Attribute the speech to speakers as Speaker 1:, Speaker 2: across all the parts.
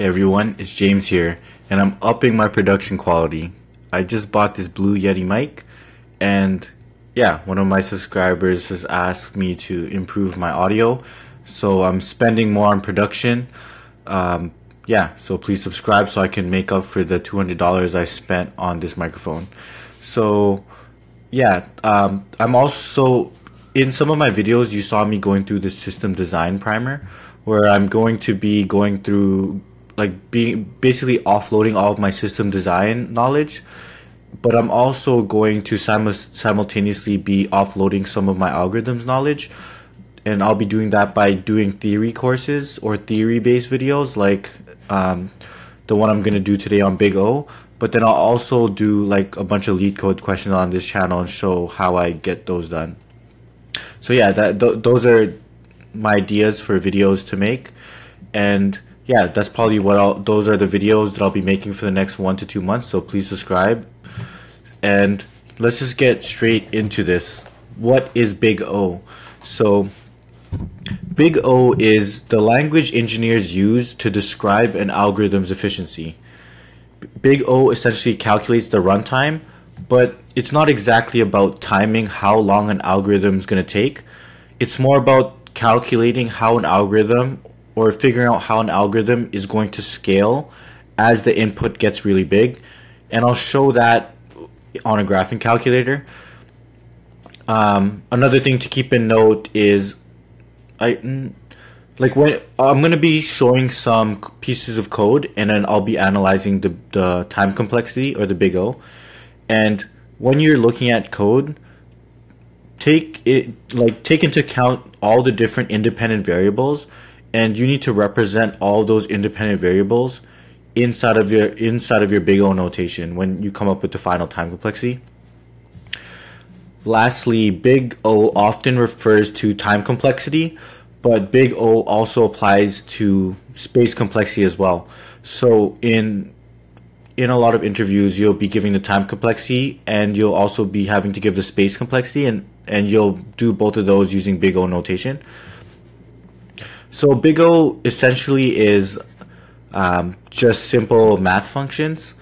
Speaker 1: Hey everyone, it's James here, and I'm upping my production quality. I just bought this Blue Yeti mic, and yeah, one of my subscribers has asked me to improve my audio, so I'm spending more on production. Um, yeah, so please subscribe so I can make up for the $200 I spent on this microphone. So, yeah, um, I'm also in some of my videos, you saw me going through the system design primer where I'm going to be going through like being basically offloading all of my system design knowledge but I'm also going to sim- simultaneously be offloading some of my algorithms knowledge and I'll be doing that by doing theory courses or theory based videos like um, the one I'm going to do today on Big O but then I'll also do like a bunch of LeetCode questions on this channel and show how I get those done. So yeah that th- those are my ideas for videos to make and yeah that's probably what I'll those are the videos that I'll be making for the next one to two months so please subscribe. And let's just get straight into this. What is big O? So big O is the language engineers use to describe an algorithm's efficiency. Big O essentially calculates the runtime but it's not exactly about timing how long an algorithm is going to take. It's more about calculating how an algorithm or figuring out how an algorithm is going to scale as the input gets really big. And I'll show that on a graphing calculator. Um, another thing to keep in note is I like when I'm going to be showing some pieces of code and then I'll be analyzing the, the time complexity or the big O. And when you're looking at code, take it like take into account all the different independent variables and you need to represent all those independent variables inside of your inside of your big O notation when you come up with the final time complexity. Lastly, big O often refers to time complexity, but big O also applies to space complexity as well. So in in a lot of interviews, you'll be giving the time complexity and you'll also be having to give the space complexity and and you'll do both of those using big O notation. So big O essentially is um, just simple math functions.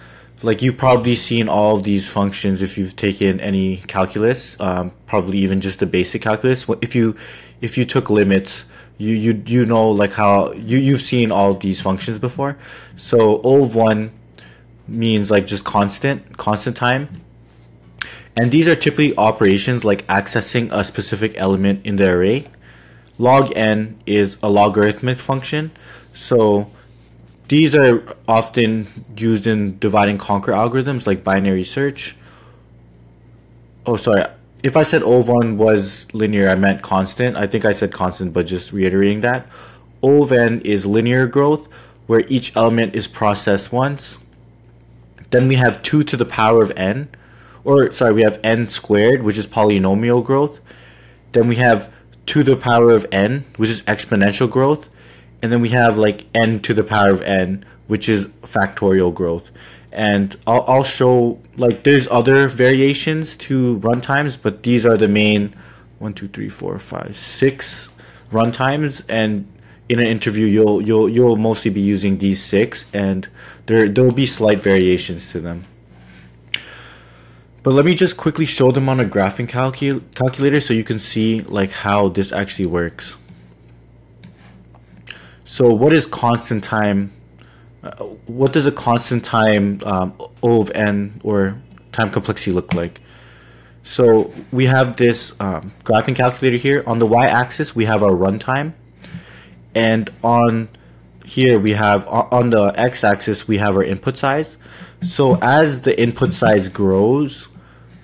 Speaker 1: Like you've probably seen all of these functions if you've taken any calculus, um, probably even just the basic calculus. If you if you took limits, you you you know like how you you've seen all of these functions before. So O of one means like just constant constant time and these are typically operations like accessing a specific element in the array. Log n is a logarithmic function. So these are often used in divide and conquer algorithms like binary search. Oh, sorry. If I said O of 1 was linear, I meant constant. I think I said constant, but just reiterating that. O of n is linear growth, where each element is processed once. Then we have 2 to the power of n, or sorry, we have n squared, which is polynomial growth. Then we have to the power of n, which is exponential growth. And then we have like n to the power of n, which is factorial growth. And I'll, I'll show like there's other variations to runtimes, but these are the main one, two, three, four, five, six runtimes. And in an interview, you'll you'll you'll mostly be using these six, and there there will be slight variations to them. But let me just quickly show them on a graphing calcul calculator so you can see like how this actually works. So what is constant time? Uh, what does a constant time um, O of n or time complexity look like? So we have this um, graphing calculator here. On the y-axis, we have our runtime. And on here, we have on the x-axis, we have our input size. So as the input size grows,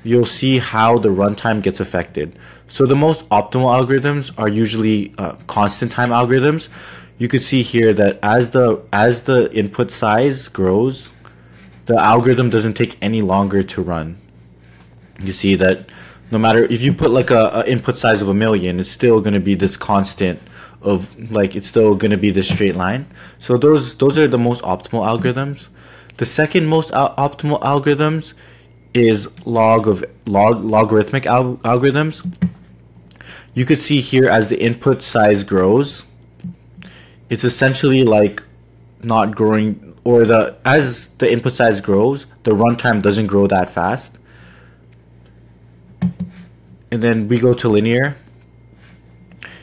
Speaker 1: you'll see how the runtime gets affected. So the most optimal algorithms are usually uh, constant time algorithms. You can see here that as the as the input size grows, the algorithm doesn't take any longer to run. You see that no matter if you put like a, a input size of a million, it's still going to be this constant of like it's still going to be this straight line. So those those are the most optimal algorithms. The second most al- optimal algorithms is log of log logarithmic al algorithms. You could see here as the input size grows, it's essentially like not growing or the as the input size grows, the runtime doesn't grow that fast. And then we go to linear.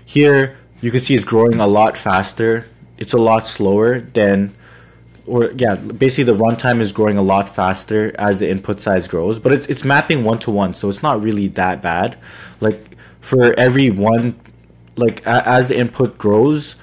Speaker 1: Here you can see it's growing a lot faster. It's a lot slower than or yeah, basically the runtime is growing a lot faster as the input size grows, but it's it's mapping one to one, so it's not really that bad. Like for every one like a, as the input grows,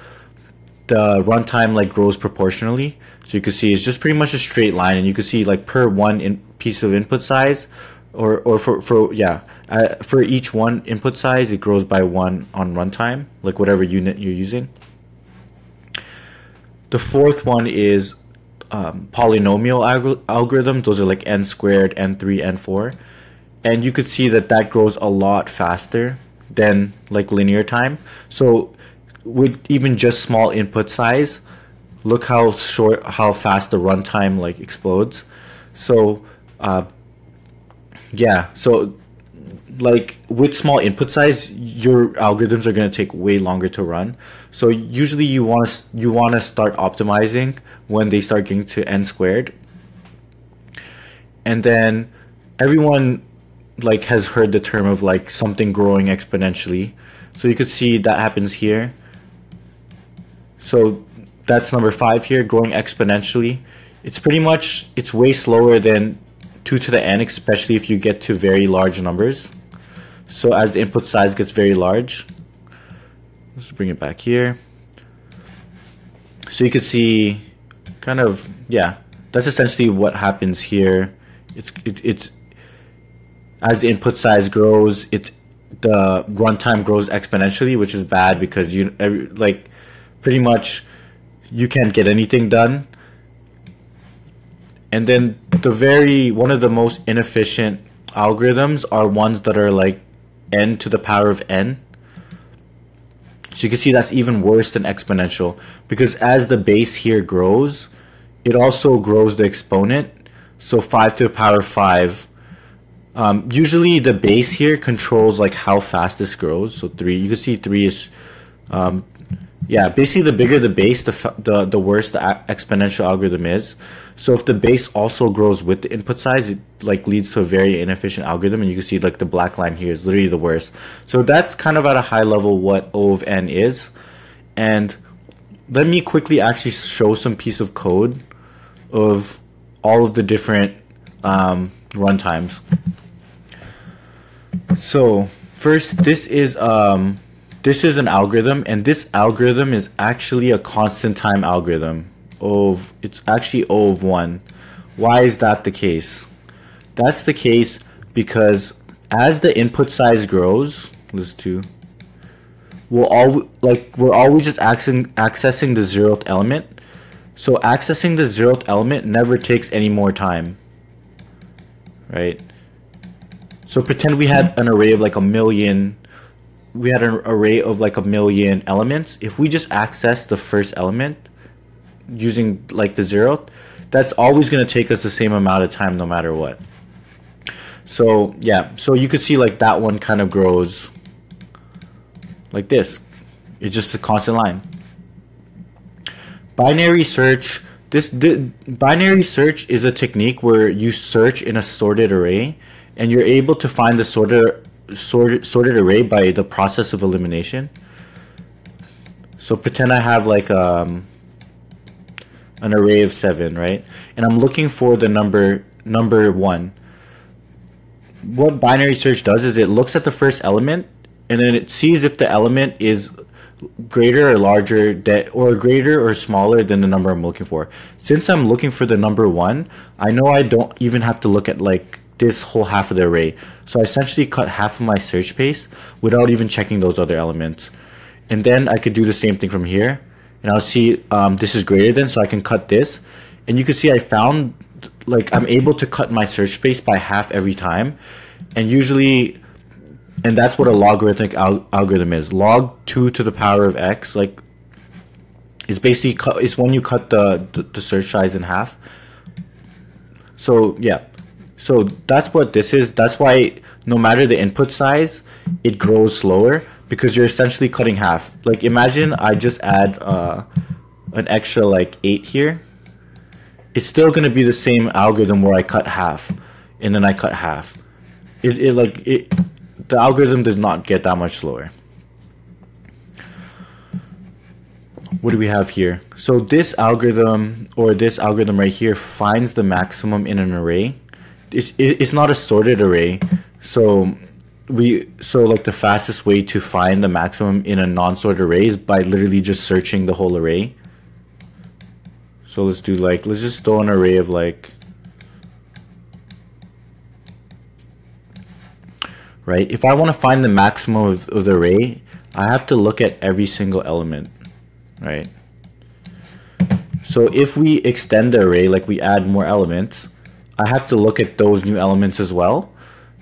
Speaker 1: the runtime like grows proportionally. So you can see it's just pretty much a straight line, and you can see like per one in piece of input size, or or for for yeah, uh, for each one input size, it grows by one on runtime, like whatever unit you're using. The fourth one is um, polynomial alg- algorithm. Those are like n squared, n3, n4, and you could see that that grows a lot faster than like linear time. So with even just small input size, look how short, how fast the runtime like explodes. So, uh, yeah, so like with small input size, your algorithms are going to take way longer to run. So usually you want to you want to start optimizing when they start getting to n squared, and then everyone like has heard the term of like something growing exponentially. So you could see that happens here. So that's number five here, growing exponentially. It's pretty much, it's way slower than 2 to the n, especially if you get to very large numbers. So as the input size gets very large, let's bring it back here. So you can see kind of, yeah, that's essentially what happens here. It's, it, it's, as the input size grows, it the runtime grows exponentially, which is bad because you every, like pretty much you can't get anything done. And then the very one of the most inefficient algorithms are ones that are like n to the power of n. So you can see that's even worse than exponential because as the base here grows, it also grows the exponent. So 5 to the power of 5 um, usually the base here controls like how fast this grows. So three, you can see three is, um, yeah, basically the bigger the base, the, the, the worse the exponential algorithm is. So if the base also grows with the input size, it like leads to a very inefficient algorithm. And you can see like the black line here is literally the worst. So that's kind of at a high level what O of N is. And let me quickly actually show some piece of code of all of the different um, runtimes. So first, this is um, this is an algorithm, and this algorithm is actually a constant time algorithm. Of it's actually O of one. Why is that the case? That's the case because as the input size grows, let's do. We'll all like we're always just accessing accessing the zeroth element. So accessing the zeroth element never takes any more time. Right? So pretend we had an array of like a million, we had an array of like a million elements. If we just access the first element using like the zero, that's always going to take us the same amount of time no matter what. So yeah, so you could see like that one kind of grows like this. It's just a constant line. Binary search. This binary search is a technique where you search in a sorted array and you're able to find the sorted, sorted, sorted array by the process of elimination. So pretend I have like um, an array of seven, right? And I'm looking for the number number one. What binary search does is it looks at the first element and then it sees if the element is greater or larger that or greater or smaller than the number I'm looking for. Since I'm looking for the number one, I know I don't even have to look at like this whole half of the array. So I essentially cut half of my search space without even checking those other elements. And then I could do the same thing from here. And I'll see um, this is greater than, so I can cut this. And you can see I found, like, I'm able to cut my search space by half every time. And usually, and that's what a logarithmic al algorithm is. Log 2 to the power of x, like, it's basically, cut, it's when you cut the, the, the search size in half. So, yeah. So that's what this is. That's why no matter the input size, it grows slower because you're essentially cutting half. Like imagine I just add uh, an extra like 8 here, it's still to be the same algorithm where I cut half and then I cut half. It, it like it the algorithm does not get that much slower. What do we have here? So this algorithm or this algorithm right here finds the maximum in an array. It's, it's not a sorted array. So we so like the fastest way to find the maximum in a non-sorted array is by literally just searching the whole array. So let's do like let's just throw an array of like right? If I want to find the maximum of, of the array, I have to look at every single element, right? So if we extend the array, like we add more elements, I have to look at those new elements as well.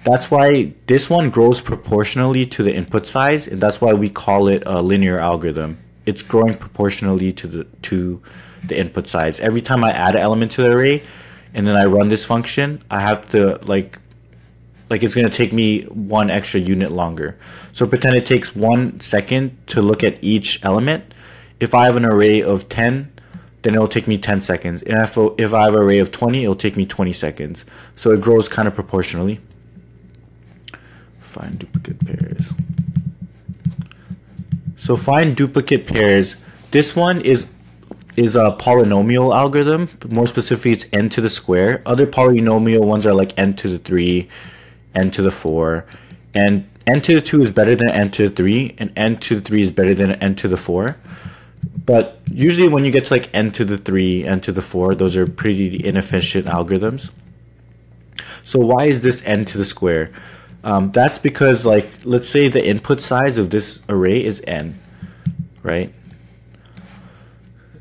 Speaker 1: That's why this one grows proportionally to the input size, and that's why we call it a linear algorithm. It's growing proportionally to the to the input size. Every time I add an element to the array, and then I run this function, I have to like like it's going to take me one extra unit longer. So pretend it takes one second to look at each element. If I have an array of 10, then it'll take me 10 seconds. And if, if I have an array of 20, it'll take me 20 seconds. So it grows kind of proportionally. Find duplicate pairs. So find duplicate pairs. This one is is a polynomial algorithm. More specifically, it's n to the square. Other polynomial ones are like n to the 3, n to the 4, and n to the 2 is better than n to the 3, and n to the 3 is better than n to the 4. But usually when you get to like n to the 3, n to the 4, those are pretty inefficient algorithms. So why is this n to the square? Um, that's because like, let's say the input size of this array is n, right?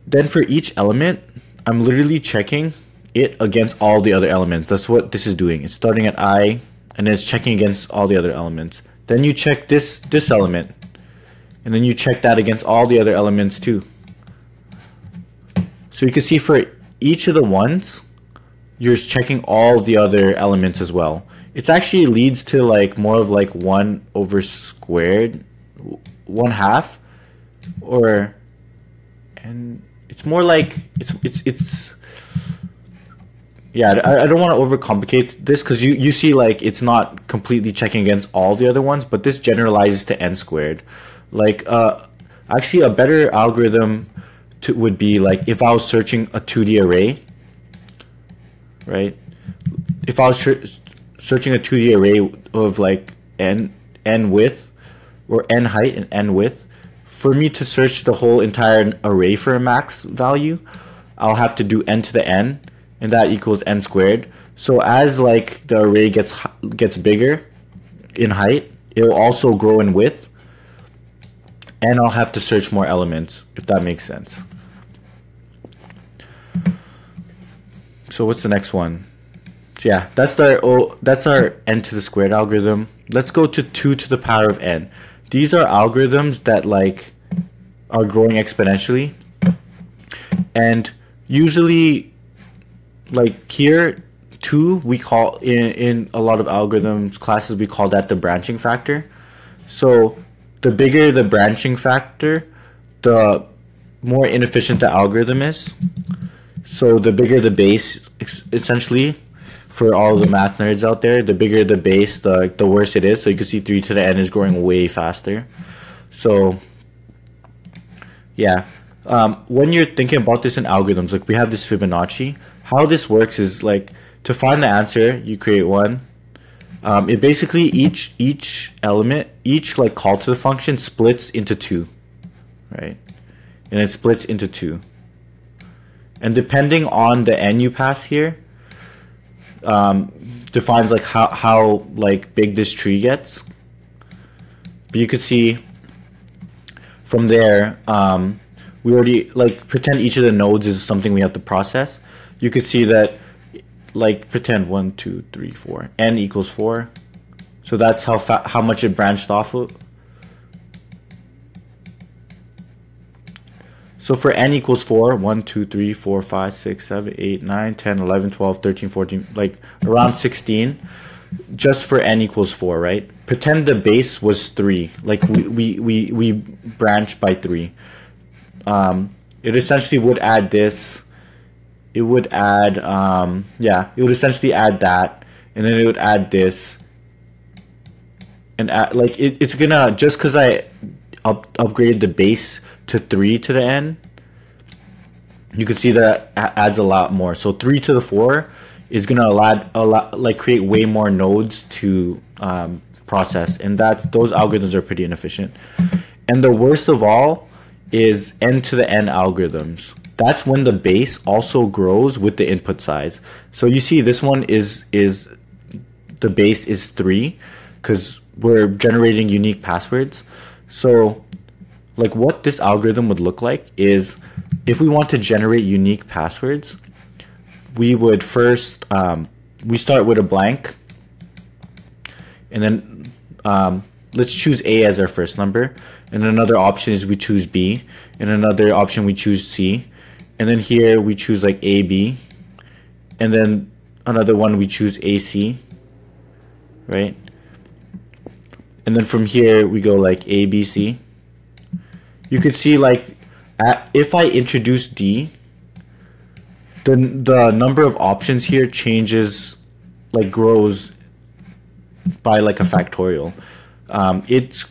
Speaker 1: Then for each element, I'm literally checking it against all the other elements. That's what this is doing. It's starting at i, and then it's checking against all the other elements. Then you check this this element, and then you check that against all the other elements too. So you can see for each of the ones, you're checking all the other elements as well. It actually leads to like more of like one over squared, one half, or and it's more like it's it's it's yeah, I, I don't want to overcomplicate this because you, you see like it's not completely checking against all the other ones, but this generalizes to n squared. Like uh, actually a better algorithm to, would be like if I was searching a 2D array, right? If I was searching a 2D array of like n n width or n height and n width, for me to search the whole entire array for a max value, I'll have to do n to the n and that equals n squared. So as like the array gets gets bigger in height, it will also grow in width, and I'll have to search more elements if that makes sense. So what's the next one? Yeah, that's our oh, that's our n to the squared algorithm. Let's go to two to the power of n. These are algorithms that like are growing exponentially, and usually like here two we call in in a lot of algorithms classes we call that the branching factor so the bigger the branching factor the more inefficient the algorithm is so the bigger the base essentially for all the math nerds out there the bigger the base the the worse it is so you can see 3 to the n is growing way faster so yeah um, when you're thinking about this in algorithms like we have this fibonacci how this works is like to find the answer, you create one. Um, it basically each each element, each like call to the function splits into two, right? And it splits into two. And depending on the n you pass here, um, defines like how how like big this tree gets. But you could see from there, um, we already like pretend each of the nodes is something we have to process. You could see that like pretend one two three four n equals four. So that's how how much it branched off of so for n equals 4 1 2 3 4 5 6 7 8 9 10 11 12 13 14 like around 16 just for n equals 4 right pretend the base was 3 like we we we, we branched by 3 um, it essentially would add this. It would add, um, yeah, it would essentially add that, and then it would add this, and add, like it, it's gonna just because I up upgraded the base to three to the n. You can see that adds a lot more. So three to the four is gonna allow, allow like create way more nodes to um, process, and that those algorithms are pretty inefficient. And the worst of all is n to the n algorithms. That's when the base also grows with the input size. So you see this one is is the base is 3 cuz we're generating unique passwords. So like what this algorithm would look like is if we want to generate unique passwords, we would first um, we start with a blank and then um, let's choose A as our first number and another option is we choose B and another option we choose C and then here we choose like AB and then another one we choose AC right and then from here we go like ABC you could see like at, if I introduce D the, the number of options here changes like grows by like a factorial um, it's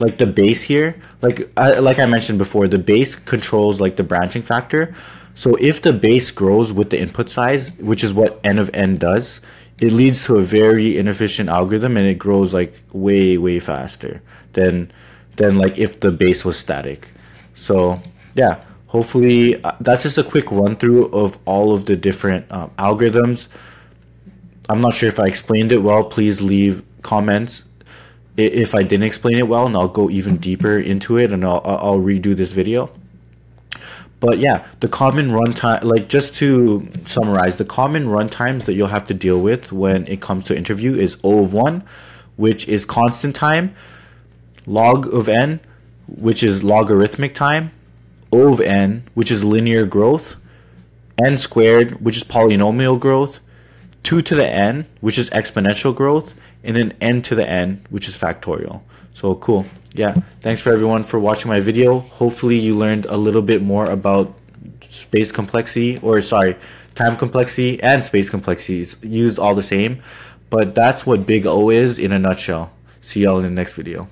Speaker 1: like the base here, like like I mentioned before, the base controls like the branching factor. So if the base grows with the input size, which is what n of n does, it leads to a very inefficient algorithm and it grows like way way faster than than like if the base was static. So yeah, hopefully uh, that's just a quick run through of all of the different um, algorithms. I'm not sure if I explained it well. Please leave comments if I didn't explain it well, and I'll go even deeper into it, and I'll I'll redo this video. But yeah, the common runtime, like just to summarize, the common runtimes that you'll have to deal with when it comes to interview is O of one, which is constant time, log of n, which is logarithmic time, O of n, which is linear growth, n squared, which is polynomial growth, 2 to the n, which is exponential growth, and then n to the n, which is factorial. So cool. Yeah. Thanks for everyone for watching my video. Hopefully you learned a little bit more about space complexity, or sorry, time complexity and space complexity. It's used all the same, but that's what big O is in a nutshell. See y'all in the next video.